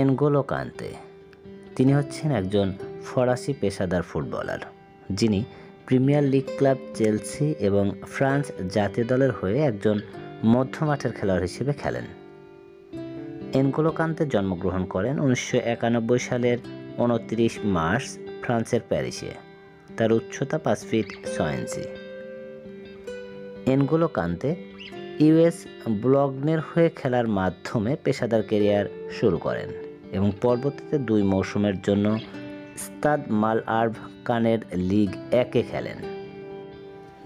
N'Golo কান্তে তিনি হচ্ছেন একজন ফরাসি পেশাদার ফুটবলার, যিনি প্রিমিয়ার লিগ ক্লাব চেলসি এবং ফ্রান্স জাতীয় দলের হয়ে একজন মধ্যমাঠের খেলোয়াড় হিসেবে খেলেন। এনগোলো কান্তে জন্মগ্রহণ করেন উনিশশো একানব্বই সালের উনত্রিশ মার্চ, ফ্রান্সের প্যারিসে। তার উচ্চতা পাঁচ ফিট ছয় ইঞ্চি। এনগোলো কান্তে ইউএস ব্লগনের হয়ে খেলার মাধ্যমে পেশাদার কেরিয়ার শুরু করেন এবং পরবর্তীতে দুই মৌসুমের জন্য স্তাদ মাল আর্ভ কানের লিগ একে খেলেন।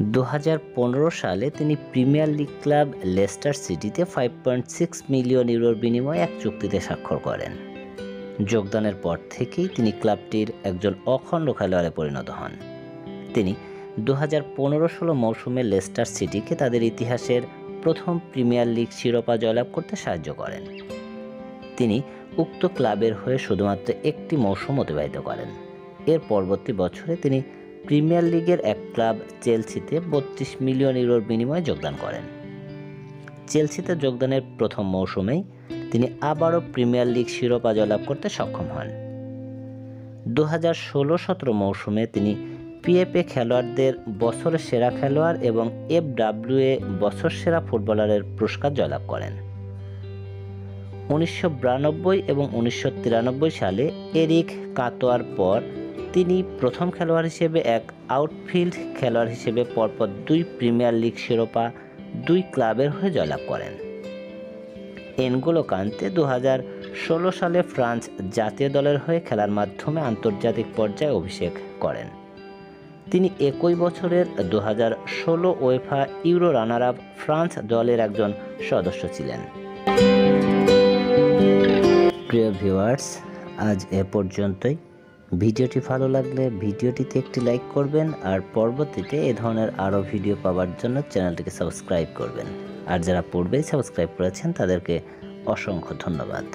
দু হাজার পনেরো সালে তিনি প্রিমিয়ার লিগ ক্লাব লেস্টার সিটিতে ফাইভ পয়েন্ট সিক্স মিলিয়ন ইউরোর বিনিময়ে এক চুক্তিতে স্বাক্ষর করেন। যোগদানের পর থেকেই তিনি ক্লাবটির একজন অখণ্ড খেলোয়াড়ে পরিণত হন। তিনি দু হাজার পনেরো ষোলো মৌসুমে লেস্টার সিটিকে তাদের ইতিহাসের প্রথম প্রিমিয়ার লিগ শিরোপা জয়লাভ করতে সাহায্য করেন। তিনি উক্ত ক্লাবের হয়ে শুধুমাত্র একটি মৌসুম অতিবাহিত করেন। এর পরবর্তী বছরে তিনি প্রিমিয়ার লিগের এক ক্লাব চেলসিতে বত্রিশ মিলিয়ন ইউরোর বিনিময়ে যোগদান করেন। চেলসিতে যোগদানের প্রথম মৌসুমেই তিনি আবারও প্রিমিয়ার লিগ শিরোপা জয়লাভ করতে সক্ষম হন। দু হাজার ষোলো সতেরো মৌসুমে তিনি পিএপএ খেলোয়াড়দের বছরের সেরা খেলোয়াড় এবং এফ ডাব্লিউএ বছর সেরা ফুটবলারের পুরস্কার জয়লাভ করেন। উনিশশো বিরানব্বই এবং উনিশশো তিরানব্বই সালে এরিক কাতোয়ার পর তিনি প্রথম খেলোয়াড় হিসেবে এক আউটফিল্ড খেলোয়াড় হিসেবে পরপর দুই প্রিমিয়ার লিগ শিরোপা, দুই ক্লাবের হয়ে জয়লাভ করেন। এনগুলো কান্তে দু হাজার ষোলো সালে ফ্রান্স জাতীয় দলের হয়ে খেলার মাধ্যমে আন্তর্জাতিক পর্যায়ে অভিষেক করেন। তিনি একই বছরের দু হাজার ষোলো UEFA Euro runner up France দলের একজন সদস্য ছিলেন। প্রিয় ভিউয়ার্স, আজ এ পর্যন্তই। ভিডিওটি ভালো লাগলে ভিডিওটিতে একটি লাইক করবেন আর পরবর্তীতে এ ধরনের আরও ভিডিও পাওয়ার জন্য চ্যানেলটিকে সাবস্ক্রাইব করবেন। আর যারা পূর্বেই সাবস্ক্রাইব করেছেন তাদেরকে অসংখ্য ধন্যবাদ।